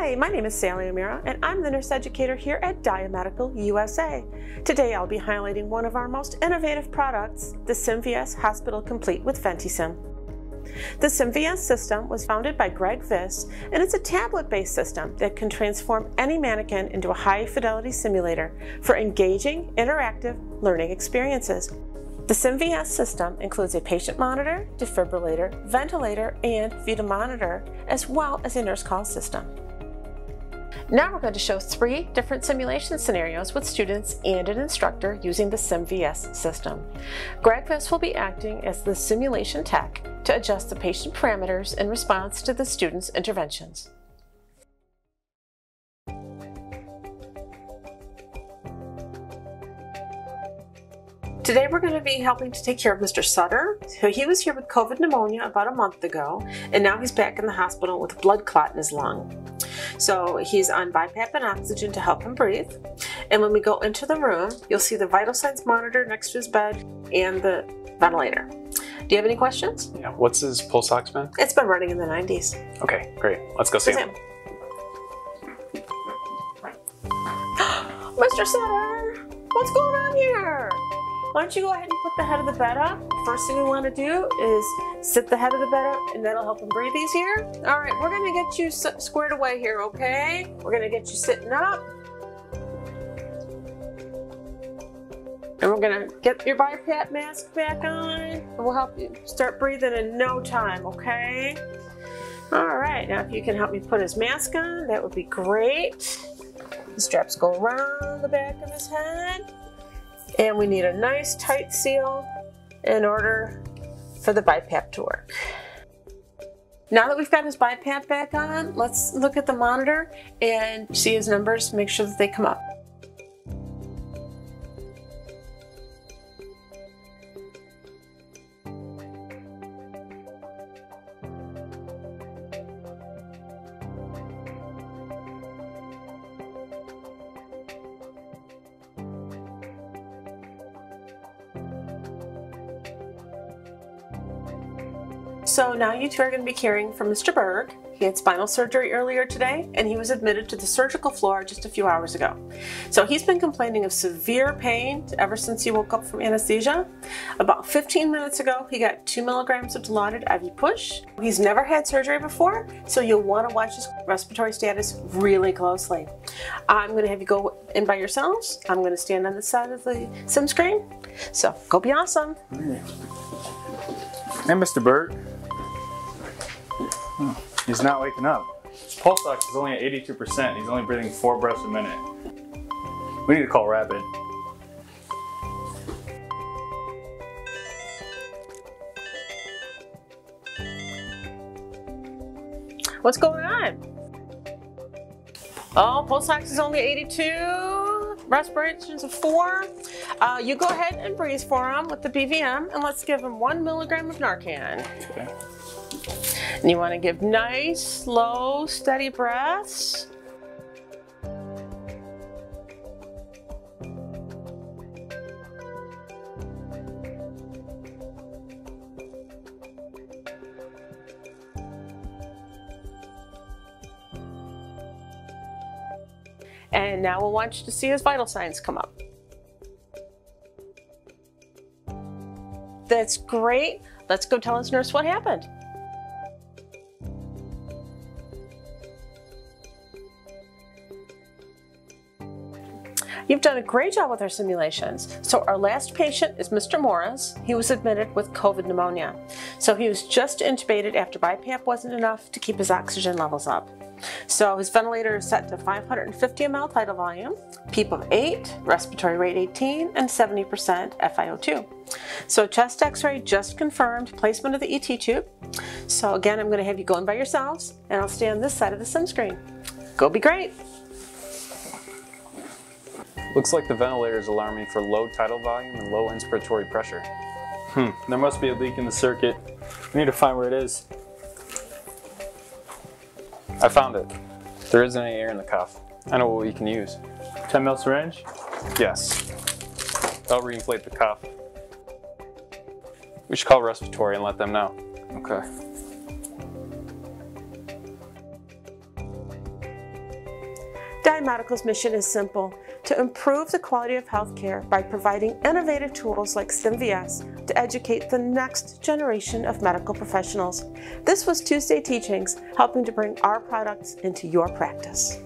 Hi, my name is Sally O'Meara, and I'm the nurse educator here at Diamedical USA. Today I'll be highlighting one of our most innovative products, the SimVS Hospital Complete with VentiSim. The SimVS system was founded by Greg Viss, and it's a tablet-based system that can transform any mannequin into a high-fidelity simulator for engaging, interactive learning experiences. The SimVS system includes a patient monitor, defibrillator, ventilator, and Vita monitor, as well as a nurse call system. Now we're going to show three different simulation scenarios with students and an instructor using the SimVS system. Greg Viss will be acting as the simulation tech to adjust the patient parameters in response to the student's interventions. Today we're going to be helping to take care of Mr. Sutter. So he was here with COVID pneumonia about a month ago, and now he's back in the hospital with a blood clot in his lung. So he's on BiPAP and oxygen to help him breathe. And when we go into the room, you'll see the vital signs monitor next to his bed and the ventilator. Do you have any questions? Yeah. What's his pulse ox been? It's been running in the 90s. Okay, great. Let's go see him. Mr. Sutter, what's going on here? Why don't you go ahead and put the head of the bed up? First thing we want to do is sit the head of the bed up and that'll help him breathe easier. All right, we're going to get you squared away here, okay? We're going to get you sitting up. And we're going to get your BiPAP mask back on and we'll help you start breathing in no time, okay? All right, now if you can help me put his mask on, that would be great. The straps go around the back of his head. And we need a nice tight seal in order for the BiPAP to work. Now that we've got his BiPAP back on, let's look at the monitor and see his numbers, make sure that they come up. So now you two are going to be caring for Mr. Berg. He had spinal surgery earlier today and he was admitted to the surgical floor just a few hours ago. So he's been complaining of severe pain ever since he woke up from anesthesia. About 15 minutes ago, he got two milligrams of Dilaudid IV push. He's never had surgery before, so you'll want to watch his respiratory status really closely. I'm going to have you go in by yourselves. I'm going to stand on the side of the sim screen. So go be awesome. Hey, Mr. Berg. He's not waking up. His pulse ox is only at 82%. He's only breathing four breaths a minute. We need to call rapid. What's going on? Oh, pulse ox is only 82. Respirations of four. Uh, you go ahead and breathe for him with the BVM, and let's give him one milligram of Narcan. Okay. And you want to give nice, slow, steady breaths. And now we'll want you to see his vital signs come up. That's great. Let's go tell his nurse what happened. You've done a great job with our simulations. So our last patient is Mr. Morris. He was admitted with COVID pneumonia. So he was just intubated after BiPAP wasn't enough to keep his oxygen levels up. So his ventilator is set to 550 ml tidal volume, PEEP of 8, respiratory rate 18, and 70% FiO2. So chest x-ray just confirmed placement of the ET tube. So again, I'm going to have you go in by yourselves, and I'll stay on this side of the sim screen. Go be great! Looks like the ventilator is alarming for low tidal volume and low inspiratory pressure. Hmm, there must be a leak in the circuit. We need to find where it is. I found it. There isn't any air in the cuff. I know what we can use. 10 mil syringe? Yes. I'll reinflate the cuff. We should call respiratory and let them know. Okay. Medical's mission is simple to improve the quality of healthcare by providing innovative tools like SimVS to educate the next generation of medical professionals. This was Tuesday Teachings, helping to bring our products into your practice.